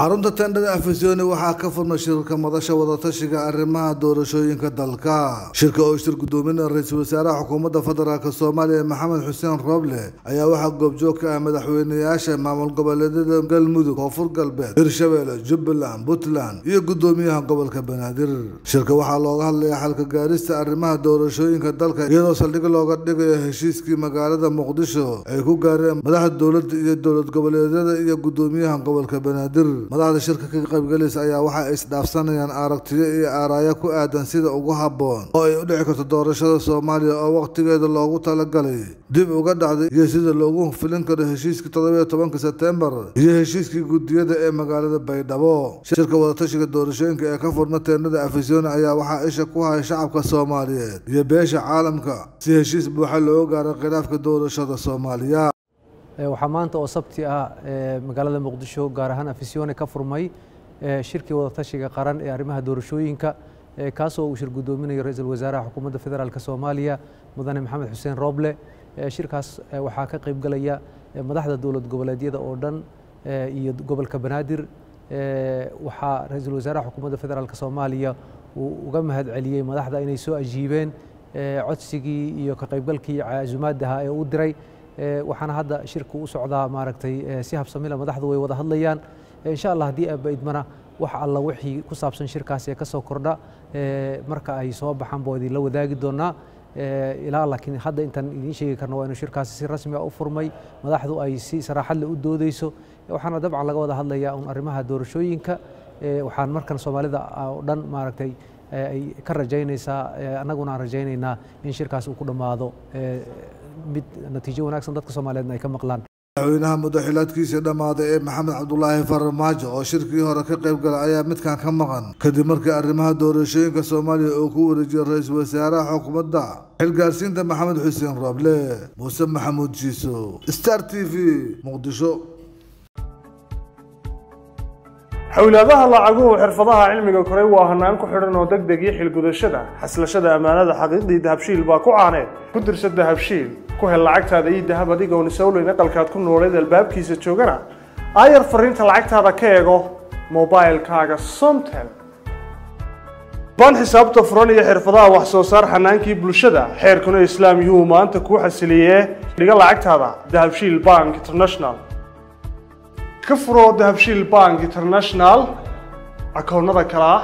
xarunta tendhada afisyooni waxaa ka furmay shirka madasha wadatashiga arrimaha doorashooyinka dalka. Shirka oo shir gudoominaya ra'iisul wasaaraha xukuumadda federaalk soomaaliya maxamed xuseen rooble ayaa waxaa goobjoog ka ah madaxweyneyaasha maamul goboleedyada galmudug koonfur galbeed hirshabeelle jubbaland puntland iyo gudoomiyaha gobolka banaadir. Shirka waxaa looga hadlayaa xalka gaarista arrimaha doorashooyinka dalka iyadoo saldhig looga dhigayo heshiiskii magaalada muqdisho ay ku gaareen madaxda dowladda iyo dowlad goboleedyada iyo gudoomiyaha gobolka banaadir madaxda shirka ka qaybgalaysa ayaa waxa ay isdhaafsanayaan aragtiyo iyo aaraayo ku aadan sida ugu habboon oo ay u dhici karto doorashada soomaaliya oo wakhtigeeda loogu talagalay. Dib uga dhacday iyo sida loogu filin karo heshiiskii toddobiyo tobanka sebtembar iyo heshiiskii guddiyada ee magaalada baydhabo. Shirka wadatashiga doorashooyinka ee ka furma teenada afisyooni ayaa waxaa isha ku haya shacabka soomaaliyeed iyo beesha caalamka si heshiis buuxa looga gaaro khilaafka doorashada soomaaliya waxaa maanta oo sabti ah magaalada muqdisho gaar ahaan afisyoone ka furmay shirkii wadatashiga qaran ee arrimaha doorashooyinka kaasoo uu shir gudoominayo ra'iisul wasaaraha xukuumadda federaalk soomaaliya mudane maxamed xuseen rooble. Shirkaas waxaa ka qaybgalaya madaxda dowlad goboleedyada oo dhan iyo gobolka banaadir. Waxaa ra'iisul wasaaraha xukuumadda federaalk soomaaliya uu uga mahad celiyey madaxda inay soo ajiibeen codsigii iyo ka qaybgalkii casumaadaha ee u diray waxaana hadda shirku u socdaa maaragtay si habsamila madaxdu way wada hadlayaan. Insha allah haddii abaidmana wax alla wixii ku saabsan shirkaasi ka soo kordha marka ay soo baxaan baa idinla wadaagi doonaa. Ilaa laakiin hadda intaan idiin sheegi karno waa inuu shirkaasi si rasmi ah u furmay madaxdu ay si saraaxad leh u doodeyso waxaana dabcan laga wada hadlayaa un arrimaha doorashooyinka. Waxaan markan soomaalida oo dhan maaragtay ay ka rajaynaysaa annaguna aan rajaynaynaa in shirkaas uu ku dhammaado mid natiijo wanaagsan dadka soomaaliyeedna ay ka maqlaan. Madaxweynaha muddaxilaadkiisii dhammaaday ee maxamed cabdulaahi farmaajo oo shirkii hore ka qayb galay ayaa midkan ka maqan. Kadib markii arrimaha doorashooyinka soomaaliya uu ku wareejiyey ra'iisul wasaaraha xukuumadda xilgaarsiinta maxamed xuseen rooble muuse maxamuud jiiso. Star t v muqdisho. Xowlaadaha lacaguhu xirfadaha cilmiga koray waa hanaan ku xidhan oo deg deg iyo xilgudashada. Xaslashada ammaanada xaqiiqdii dahabshiil baa ku caaneed ku dirsa dahabshiil ku hel lacagtaada iyo dahab adigoon isowleyn aqalkaad ku nooleed albaabkiisa joogana. Aayar fariinta lacagtaada ka eego mobilkaaga somtel. Baan xisaabta furan iyo xirfadaha wax soo saar xanaankii bulshada xeerkuna islaam yuhuu maanta kuu xasiliyee dhiga lacagtaada dahabshiil bank international. Ka furo dahabshiil bank international akoonnada kale ah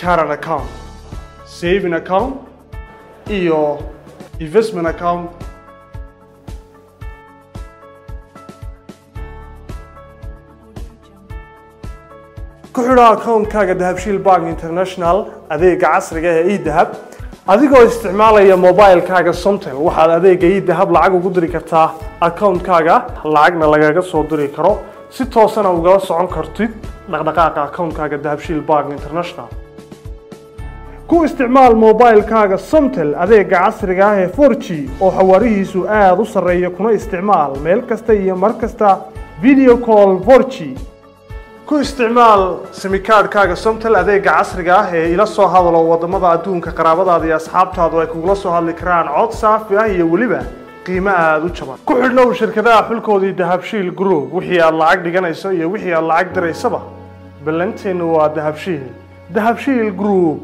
caran account saving account iyo investment account. Ku xidho akoonkaaga dahabshiil bank international adeega casriga ee edahab. Adigoo isticmaalaya mobilkaaga somtel waxaad adeega idahab lacag ugu diri kartaa akoonkaaga. Lacagna lagaga soo diri karo. Si toosana ugala socon kartid dhaqdhaqaaqa akoonkaaga dahabshiil bank international ku isticmaal mobilkaaga somtel adeega casriga ah ee for g oo xawaarihiisu aada u sarreeya kuna isticmaal meel kasta iyo mar kasta video call for g. Ku isticmaal simikaadhkaaga somtel adeega casriga ah ee ila soo hadalo waddamada adduunka qaraabadaada iyo asxaabtaadu ay kugula soo hadli karaan cod saafi ah iyo weliba qiimo aada u jaban. Ku xidhnow shirkadaha xulkoodii dahabshiil group wixii aad lacag dhiganayso iyo wixii aad lacag diraysaba ballanteennu waa dahabshiil dahabshiil group